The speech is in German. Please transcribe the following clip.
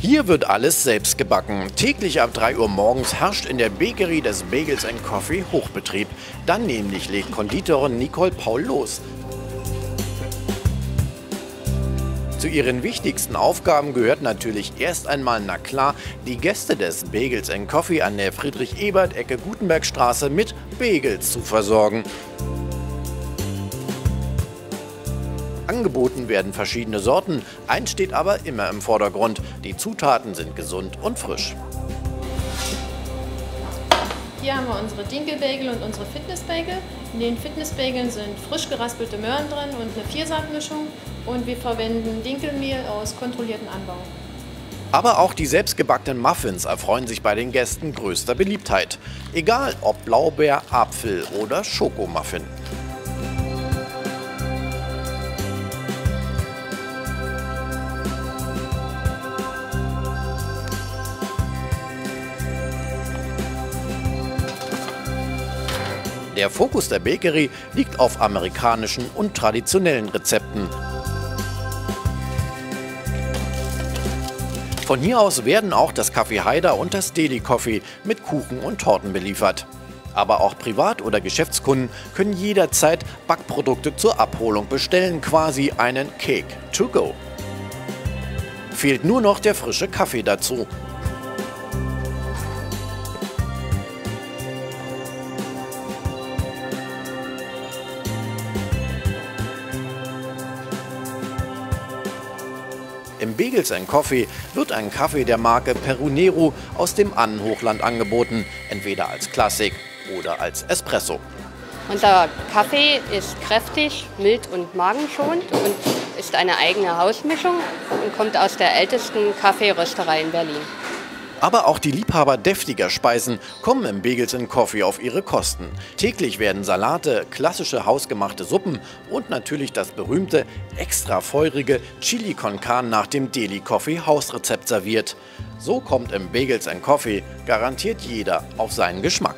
Hier wird alles selbst gebacken. Täglich ab 3 Uhr morgens herrscht in der Bakery des Bagels Coffee Hochbetrieb. Dann nämlich legt Konditorin Nicole Paul los. Zu ihren wichtigsten Aufgaben gehört natürlich erst einmal, na klar, die Gäste des Bagels Coffee an der Friedrich-Ebert-Ecke Gutenbergstraße mit Bagels zu versorgen. Angeboten werden verschiedene Sorten, eins steht aber immer im Vordergrund. Die Zutaten sind gesund und frisch. Hier haben wir unsere Dinkelbagel und unsere Fitnessbagel. In den Fitnessbageln sind frisch geraspelte Möhren drin und eine Viersaatmischung und wir verwenden Dinkelmehl aus kontrollierten Anbau. Aber auch die selbstgebackenen Muffins erfreuen sich bei den Gästen größter Beliebtheit. Egal ob Blaubeer, Apfel oder Schokomuffin. Der Fokus der Bakery liegt auf amerikanischen und traditionellen Rezepten. Von hier aus werden auch das Café Haider und das Deli Coffee mit Kuchen und Torten beliefert. Aber auch Privat- oder Geschäftskunden können jederzeit Backprodukte zur Abholung bestellen, quasi einen Cake to go. Fehlt nur noch der frische Kaffee dazu. Im Bagels Coffee wird ein Kaffee der Marke Perunero aus dem Annenhochland angeboten, entweder als Klassik oder als Espresso. Unser Kaffee ist kräftig, mild und magenschonend und ist eine eigene Hausmischung und kommt aus der ältesten Kaffeerösterei in Berlin. Aber auch die Liebhaber deftiger Speisen kommen im Bagels Coffee auf ihre Kosten. Täglich werden Salate, klassische hausgemachte Suppen und natürlich das berühmte, extra feurige Chili con Carne nach dem Deli Coffee Hausrezept serviert. So kommt im Bagels Coffee garantiert jeder auf seinen Geschmack.